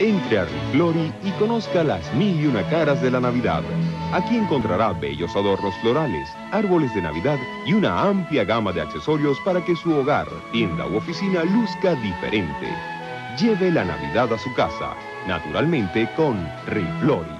Entre a Riflori y conozca las mil y una caras de la Navidad. Aquí encontrará bellos adornos florales, árboles de Navidad y una amplia gama de accesorios para que su hogar, tienda u oficina luzca diferente. Lleve la Navidad a su casa, naturalmente con Riflori.